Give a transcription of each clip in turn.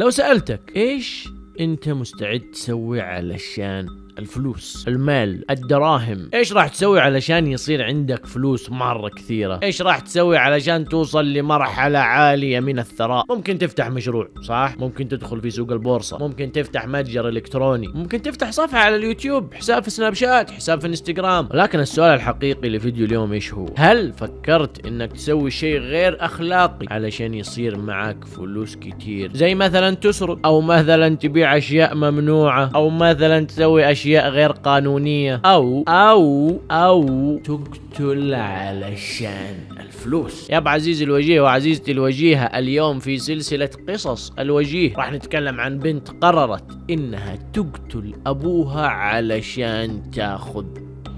لو سألتك إيش أنت مستعد تسوي علشان الفلوس. المال الدراهم. إيش راح تسوي علشان يصير عندك فلوس مرة كثيرة؟ إيش راح تسوي علشان توصل لمرحلة عالية من الثراء؟ ممكن تفتح مشروع صح؟ ممكن تدخل في سوق البورصة. ممكن تفتح متجر إلكتروني. ممكن تفتح صفحة على اليوتيوب حساب في سناب شات حساب في إنستغرام. ولكن السؤال الحقيقي لفيديو اليوم إيش هو؟ هل فكرت إنك تسوي شيء غير أخلاقي علشان يصير معك فلوس كتير؟ زي مثلا تسرق أو مثلا تبيع أشياء ممنوعة أو مثلا تسوي أشياء غير قانونية. أو أو أو تقتل علشان الفلوس. يا أبو عزيزي الوجيه وعزيزتي الوجيهة اليوم في سلسلة قصص الوجيه راح نتكلم عن بنت قررت إنها تقتل أبوها علشان تاخذ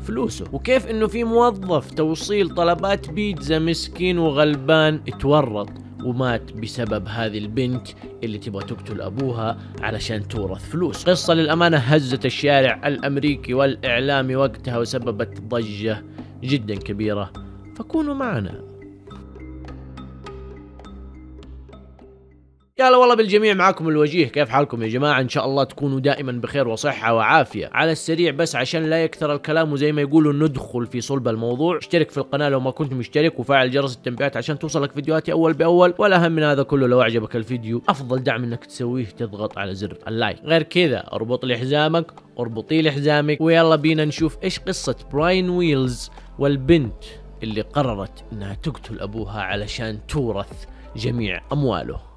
فلوسه. وكيف إنه في موظف توصيل طلبات بيتزا مسكين وغلبان اتورط. ومات بسبب هذه البنت اللي تبغى تقتل أبوها علشان تورث فلوس. قصة للأمانة هزت الشارع الأمريكي والإعلامي وقتها وسببت ضجة جدا كبيرة. فكونوا معنا. هلا والله بالجميع معاكم الوجيه كيف حالكم يا جماعة؟ إن شاء الله تكونوا دائما بخير وصحة وعافية. على السريع بس عشان لا يكثر الكلام وزي ما يقولوا ندخل في صلب الموضوع. اشترك في القناة لو ما كنت مشترك وفعل جرس التنبيهات عشان توصلك فيديوهاتي أول بأول. والأهم من هذا كله لو أعجبك الفيديو أفضل دعم إنك تسويه تضغط على زر اللايك. غير كذا أربط لي حزامك أربطي لي حزامك ويلا بينا نشوف إيش قصة براين ويلز والبنت اللي قررت إنها تقتل أبوها علشان تورث جميع أمواله.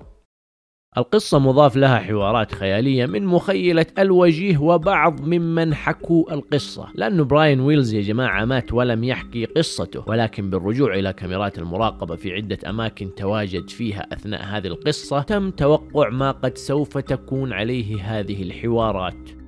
القصة مضاف لها حوارات خيالية من مخيلة الوجيه وبعض ممن حكوا القصة. لأن براين ويلز يا جماعة مات ولم يحكي قصته ولكن بالرجوع إلى كاميرات المراقبة في عدة أماكن تواجد فيها أثناء هذه القصة تم توقع ما قد سوف تكون عليه هذه الحوارات.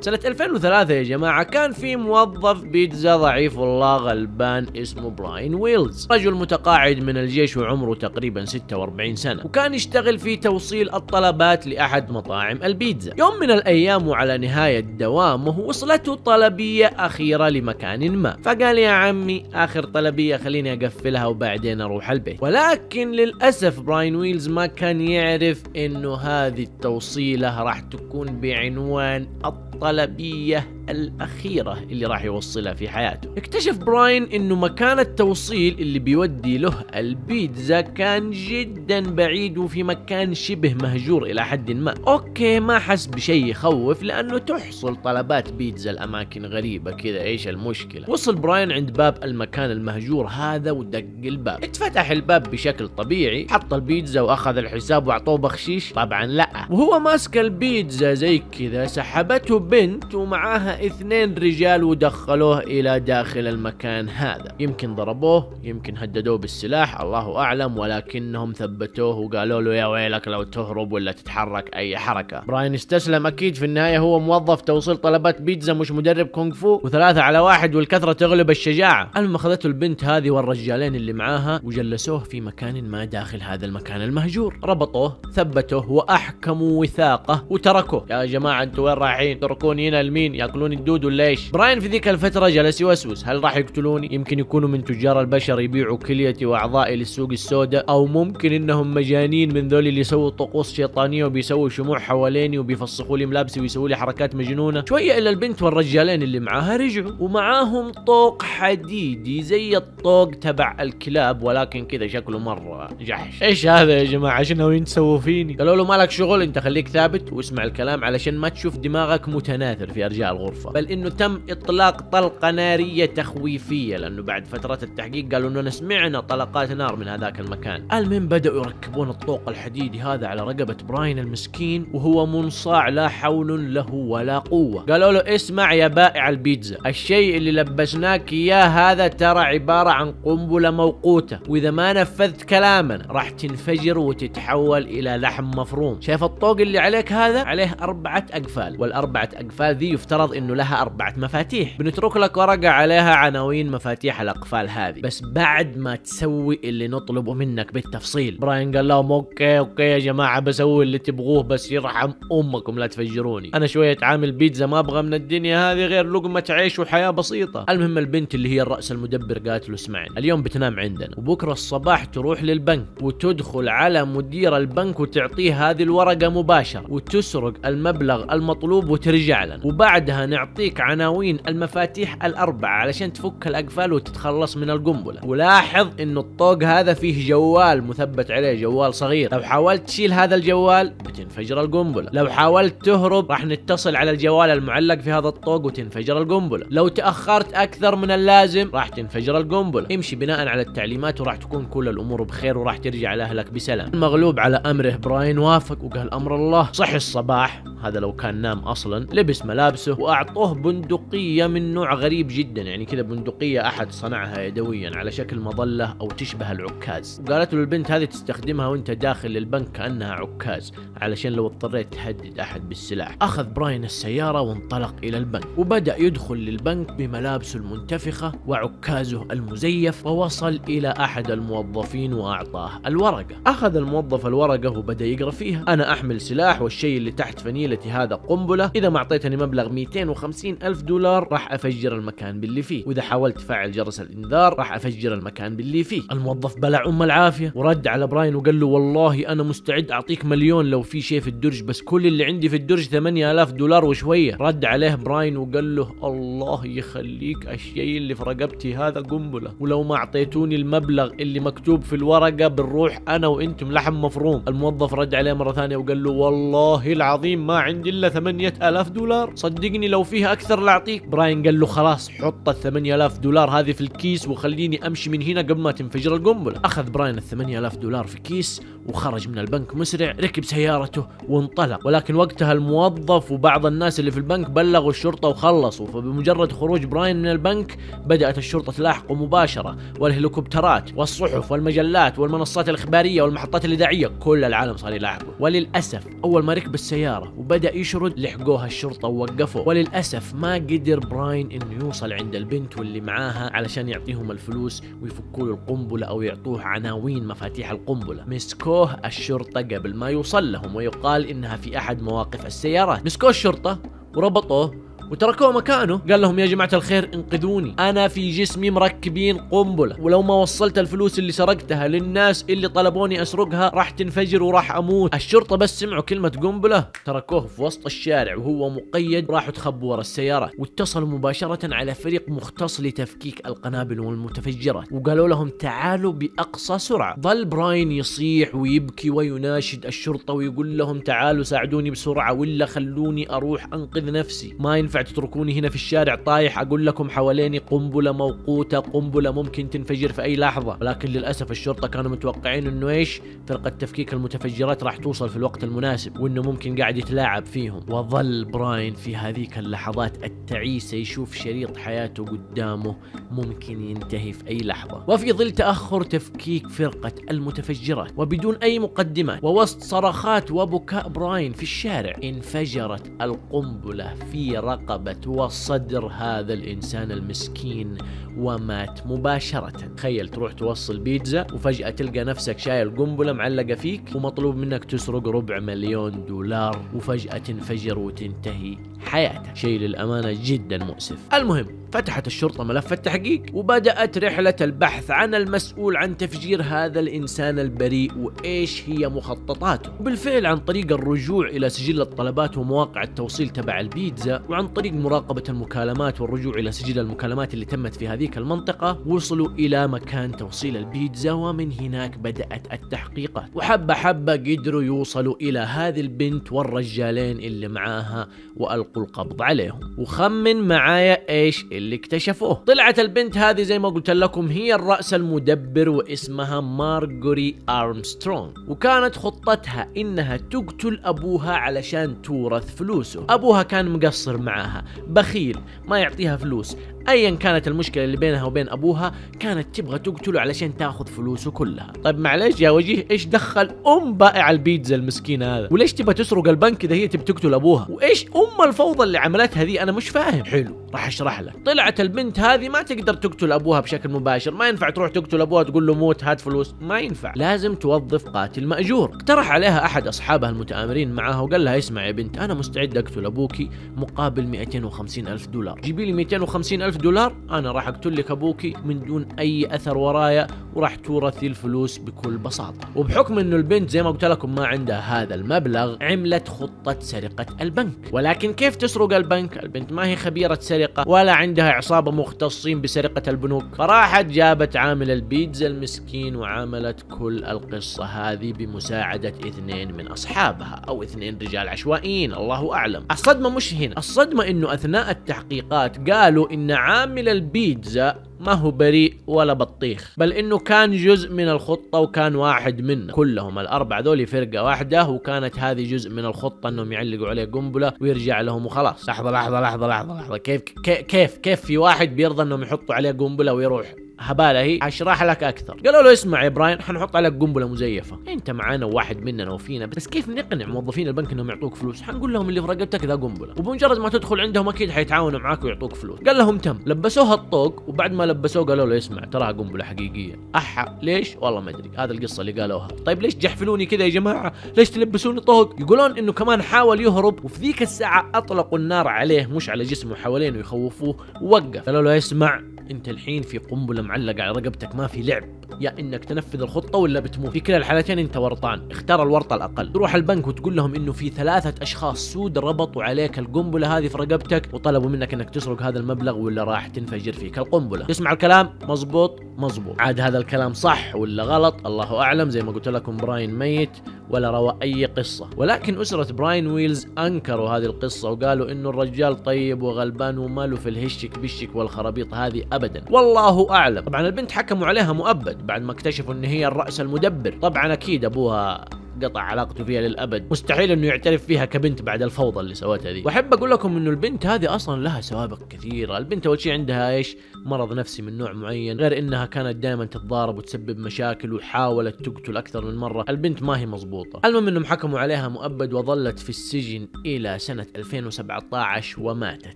سنة 2003 يا جماعة كان في موظف بيتزا ضعيف والله غلبان اسمه براين ويلز رجل متقاعد من الجيش وعمره تقريبا 46 سنة وكان يشتغل في توصيل الطلبات لأحد مطاعم البيتزا. يوم من الأيام وعلى نهاية دوامه وصلته طلبية أخيرة لمكان ما. فقال يا عمي آخر طلبية خليني أقفلها وبعدين أروح البيت. ولكن للأسف براين ويلز ما كان يعرف إنه هذه التوصيلة راح تكون بعنوان الطلبية الطلبيه الأخيرة اللي راح يوصلها في حياته. اكتشف براين إنه مكان التوصيل اللي بيودي له البيتزا كان جدا بعيد وفي مكان شبه مهجور إلى حد ما. okay ما حس بشيء يخوف لأنه تحصل طلبات بيتزا لأماكن غريبة كذا. إيش المشكلة؟ وصل براين عند باب المكان المهجور هذا ودق الباب. اتفتح الباب بشكل طبيعي حط البيتزا وأخذ الحساب وأعطوه بخشيش. طبعا لأ. وهو ماسك البيتزا زي كذا سحبته بنت ومعاها اثنين رجال ودخلوه إلى داخل المكان هذا. يمكن ضربوه يمكن هددوه بالسلاح الله أعلم ولكنهم ثبتوه وقالوا له يا ويلك لو تهرب ولا تتحرك أي حركة. براين استسلم أكيد في النهاية هو موظف توصيل طلبات بيتزا مش مدرب كونغ فو وثلاثة على واحد والكثرة تغلب الشجاعة. المهم أخذته البنت هذه والرجالين اللي معاها وجلسوه في مكان ما داخل هذا المكان المهجور. ربطوه ثبتوه وأحكموا وثاقه وتركوه. يا جماعة أنتوا وين رايحين؟ تركوني هنا لمين؟ يأكلون الدود ولا إيش براين في ذيك الفترة جلس يوسوس. هل راح يقتلوني؟ يمكن يكونوا من تجار البشر يبيعوا كليتي وأعضائي للسوق السوداء أو ممكن إنهم مجانين من ذول اللي يسووا طقوس شيطانية وبيسووا شموع حواليني وبيفسخوا لي ملابسي ويسووا لي حركات مجنونة. شوية إلا البنت والرجالين اللي معاها رجعوا ومعاهم طوق حديدي زي الطوق تبع الكلاب ولكن كذا شكله مرة جحش. إيش هذا يا جماعة؟ إيش ناويين تسووا فيني؟ قالوا له مالك شغل أنت خليك ثابت واسمع الكلام علشان ما تشوف دماغك متناثر في أرجاء الغرفة. بل إنه تم إطلاق طلقة نارية تخويفية لأنه بعد فتره التحقيق قالوا اننا سمعنا طلقات نار من هذاك المكان. المهم بدأوا يركبون الطوق الحديدي هذا على رقبة براين المسكين وهو منصاع لا حول له ولا قوة. قالوا له اسمع يا بائع البيتزا الشيء اللي لبسناك إياه هذا ترى عبارة عن قنبلة موقوتة وإذا ما نفذت كلامنا راح تنفجر وتتحول إلى لحم مفروم. شايف الطوق اللي عليك هذا؟ عليه أربعة أقفال والأربعة أقفال ذي يفترض إنه لها أربعة مفاتيح. بنترك لك ورقة عليها عناوين مفاتيح الأقفال هذه. بس بعد ما تسوي اللي نطلبه منك بالتفصيل. براين قال لهم okay okay يا جماعة بسوي اللي تبغوه بس يرحم أمكم لا تفجروني. أنا شوية عامل بيتزا ما أبغى من الدنيا هذه غير لقمة عيش وحياة بسيطة. المهم البنت اللي هي الرأس المدبر قالت له اسمعني اليوم بتنام عندنا وبكرة الصباح تروح للبنك وتدخل على مدير البنك وتعطيه هذه الورقة مباشرة وتسرق المبلغ المطلوب وترجع لنا. وبعدها نعطيك عناوين المفاتيح الأربعة علشان تفك الأقفال وتتخلص من القنبلة. ولاحظ إنه الطوق هذا فيه جوال مثبت عليه جوال صغير. لو حاولت تشيل هذا الجوال بتنفجر القنبلة. لو حاولت تهرب راح نتصل على الجوال المعلق في هذا الطوق وتنفجر القنبلة. لو تأخرت أكثر من اللازم راح تنفجر القنبلة. امشي بناء على التعليمات وراح تكون كل الأمور بخير وراح ترجع لأهلك بسلام. المغلوب على أمره براين وافق وقال أمر الله صحي الصباح. هذا لو كان نام أصلا لبس ملابسه واعطوه بندقية من نوع غريب جدا يعني كذا بندقية أحد صنعها يدويا على شكل مظلة أو تشبه العكاز. وقالت له البنت هذه تستخدمها وأنت داخل البنك كأنها عكاز علشان لو اضطريت تهدد أحد بالسلاح. أخذ براين السيارة وانطلق إلى البنك وبدأ يدخل للبنك بملابسه المنتفخة وعكازه المزيف ووصل إلى أحد الموظفين وأعطاه الورقة. أخذ الموظف الورقة وبدأ يقرأ فيها. أنا أحمل سلاح والشيء اللي تحت فنيلة هذا قنبلة. إذا ما أعطيتني مبلغ 250 ألف دولار راح أفجر المكان باللي فيه. وإذا حاولت تفعل جرس الإنذار راح أفجر المكان باللي فيه. الموظف بلع أم العافية ورد على براين وقال له والله أنا مستعد أعطيك مليون لو في شيء في الدرج بس كل اللي عندي في الدرج 8000 دولار وشوية. رد عليه براين وقال له الله يخليك الشيء اللي في رقبتي هذا قنبلة. ولو ما أعطيتوني المبلغ اللي مكتوب في الورقة بنروح أنا وأنتم لحم مفروم. الموظف رد عليه مرة ثانية وقال له والله العظيم ما عندي إلا 8000 دولار. صدقني لو فيها أكثر لاعطيك براين قال له خلاص حط ال 8000 دولار هذه في الكيس وخليني أمشي من هنا قبل ما تنفجر القنبلة. أخذ براين ال 8000 دولار في كيس وخرج من البنك مسرع ركب سيارته وانطلق. ولكن وقتها الموظف وبعض الناس اللي في البنك بلغوا الشرطة وخلصوا. فبمجرد خروج براين من البنك بدأت الشرطة تلاحقه مباشرة. والهليكوبترات والصحف والمجلات والمنصات الإخبارية والمحطات الإذاعية كل العالم صار يلاحقه. وللأسف أول ما ركب السيارة وبدأ يشرد لحقوها الشرطة ووقفوا وللاسف ما قدر براين إنه يوصل عند البنت واللي معاها علشان يعطيهم الفلوس ويفكوا له القنبلة أو يعطوه عناوين مفاتيح القنبلة. مسكوه الشرطة قبل ما يوصل لهم ويقال إنها في أحد مواقف السيارات. مسكوه الشرطة وربطوه وتركوه مكانه. قال لهم يا جماعة الخير انقذوني. أنا في جسمي مركبين قنبلة. ولو ما وصلت الفلوس اللي سرقتها للناس اللي طلبوني أسرقها راح تنفجر وراح أموت. الشرطة بس سمعوا كلمة قنبلة. تركوه في وسط الشارع وهو مقيد. راحوا تخبوا ورا السيارات واتصلوا مباشرة على فريق مختص لتفكيك القنابل والمتفجرات. وقالوا لهم تعالوا بأقصى سرعة. ظل براين يصيح ويبكي ويناشد الشرطة ويقول لهم تعالوا ساعدوني بسرعة ولا خلوني أروح أنقذ نفسي. ما ينفع تتركوني هنا في الشارع طايح أقول لكم حواليني قنبلة موقوتة قنبلة ممكن تنفجر في أي لحظة. ولكن للأسف الشرطة كانوا متوقعين إنه إيش؟ فرقة تفكيك المتفجرات راح توصل في الوقت المناسب وإنه ممكن قاعد يتلاعب فيهم. وظل براين في هذيك اللحظات التعيسة يشوف شريط حياته قدامه ممكن ينتهي في أي لحظة. وفي ظل تأخر تفكيك فرقة المتفجرات وبدون أي مقدمات ووسط صرخات وبكاء براين في الشارع انفجرت القنبلة في رقبه وصدر هذا الإنسان المسكين ومات مباشرة. تخيل تروح توصل بيتزا وفجأة تلقى نفسك شايل قنبلة معلقة فيك ومطلوب منك تسرق ربع مليون دولار وفجأة تنفجر وتنتهي حياتك. شيء للأمانة جدا مؤسف. المهم فتحت الشرطة ملف التحقيق وبدأت رحلة البحث عن المسؤول عن تفجير هذا الإنسان البريء وإيش هي مخططاته. وبالفعل عن طريق الرجوع إلى سجل الطلبات ومواقع التوصيل تبع البيتزا وعن طريق مراقبة المكالمات والرجوع إلى سجل المكالمات اللي تمت في هذيك المنطقة وصلوا إلى مكان توصيل البيتزا ومن هناك بدأت التحقيقات. وحبة حبة قدروا يوصلوا إلى هذه البنت والرجالين اللي معاها وألقوا القبض عليهم. وخمن معايا إيش اللي اكتشفوه. طلعت البنت هذه زي ما قلت لكم هي الرأس المدبر واسمها مارجوري أرمسترونغ. وكانت خطتها إنها تقتل أبوها علشان تورث فلوسه. أبوها كان مقصر معاها بخيل ما يعطيها فلوس. ايا كانت المشكلة اللي بينها وبين أبوها كانت تبغى تقتله علشان تاخذ فلوسه كلها. طيب معلش يا وجيه إيش دخل أم بائع البيتزا المسكين هذا؟ وليش تبغى تسرق البنك إذا هي تبي تقتل أبوها؟ وإيش أم الفوضى اللي عملتها ذي؟ أنا مش فاهم. حلو راح أشرح لك. طلعت البنت هذه ما تقدر تقتل أبوها بشكل مباشر. ما ينفع تروح تقتل أبوها تقول له موت هات فلوس. ما ينفع. لازم توظف قاتل مأجور. اقترح عليها أحد أصحابها المتآمرين معاها وقال لها اسمع يا بنت أنا مستعد أقتل ابوكي مقابل 250 ألف دولار. جيبي لي 250 ألف دولار أنا راح أقتل لك أبوكي من دون أي أثر ورايا وراح تورثي الفلوس بكل بساطة. وبحكم إنه البنت زي ما قلت لكم ما عندها هذا المبلغ عملت خطة سرقة البنك. ولكن كيف تسرق البنك؟ البنت ما هي خبيرة سرقة ولا عندها عصابة مختصين بسرقة البنوك. فراحت جابت عامل البيتزا المسكين وعملت كل القصة هذه بمساعدة اثنين من أصحابها أو اثنين رجال عشوائيين الله أعلم. الصدمة مش هنا. الصدمة إنه أثناء التحقيقات قالوا إن عامل البيتزا ما هو بريء ولا بطيخ بل إنه كان جزء من الخطة وكان واحد منا كلهم الاربع ذولي فرقة واحدة وكانت هذه جزء من الخطة إنهم يعلقوا عليه قنبلة ويرجع لهم وخلاص. لحظة لحظة لحظة لحظة لحظة. كيف كيف كيف في واحد بيرضى إنهم يحطوا عليه قنبلة ويروح؟ هبالة هي. أشرح لك أكثر. قالوا له اسمع يا براين حنحط عليك قنبلة مزيفة. أنت معانا واحد مننا وفينا بس كيف نقنع موظفين البنك إنهم يعطوك فلوس؟ حنقول لهم اللي في رقبتك ذا قنبلة. وبمجرد ما تدخل عندهم أكيد حيتعاونوا معاك ويعطوك فلوس. قال لهم تم. لبسوها الطوق وبعد ما لبسوه قالوا له اسمع تراها قنبلة حقيقية. أحا ليش؟ والله ما أدري. هذا القصة اللي قالوها. طيب ليش جحفلوني كذا يا جماعة؟ ليش تلبسوني طوق يقولون إنه كمان حاول يهرب وفي ذيك الساعة أطلقوا النار عليه مش على جسمه حوالينه يخوفوه. ووقف قالوا له اسمع انت الحين في قنبلة معلقة على رقبتك ما في لعب. يا إنك تنفذ الخطة ولا بتموت. في كلا الحالتين أنت ورطان. اختار الورطة الأقل. تروح البنك وتقول لهم إنه في ثلاثة أشخاص سود ربطوا عليك القنبلة هذه في رقبتك وطلبوا منك إنك تسرق هذا المبلغ ولا راح تنفجر فيك القنبلة. تسمع الكلام؟ مزبوط مزبوط عاد هذا الكلام صح ولا غلط؟ الله أعلم. زي ما قلت لكم براين ميت ولا روى أي قصة. ولكن أسرة براين ويلز أنكروا هذه القصة وقالوا إنه الرجال طيب وغلبان وماله في الهشك بشك والخرابيط هذه ابدا. والله أعلم. طبعا البنت حكموا عليها مؤبد. بعد ما اكتشفوا إن هي الرأس المدبر. طبعا أكيد أبوها قطع علاقته فيها للأبد. مستحيل إنه يعترف فيها كبنت بعد الفوضى اللي سوتها ذي. وأحب أقول لكم إنه البنت هذه أصلا لها سوابق كثيرة. البنت أول شيء عندها إيش؟ مرض نفسي من نوع معين غير إنها كانت دائما تتضارب وتسبب مشاكل وحاولت تقتل أكثر من مرة. البنت ما هي مضبوطة. المهم إنهم حكموا عليها مؤبد وظلت في السجن إلى سنة 2017 وماتت.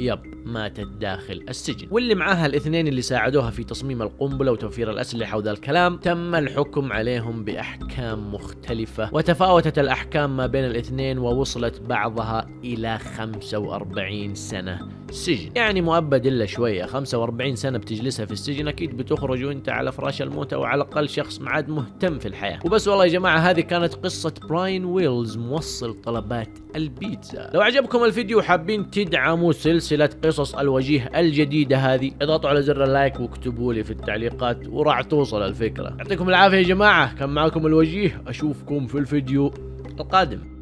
يب ماتت داخل السجن. واللي معاها الاثنين اللي ساعدوها في تصميم القنبلة وتوفير الأسلحة وذا الكلام تم الحكم عليهم بأحكام مختلفة. وتفاوتت الأحكام ما بين الاثنين ووصلت بعضها إلى 45 سنة سجن. يعني مؤبد إلا شوية 45 سنة بتجلسها في السجن أكيد بتخرج وأنت على فراش الموت أو على الأقل شخص معاد مهتم في الحياة. وبس والله يا جماعة هذه كانت قصة براين ويلز موصل طلبات البيتزا. لو عجبكم الفيديو وحابين تدعموا سلسلة قصص الوجيه الجديدة هذه اضغطوا على زر اللايك واكتبوا لي في التعليقات وراح توصل الفكرة. يعطيكم العافية يا جماعة كان معكم الوجيه أشوفكم في الفيديو القادم.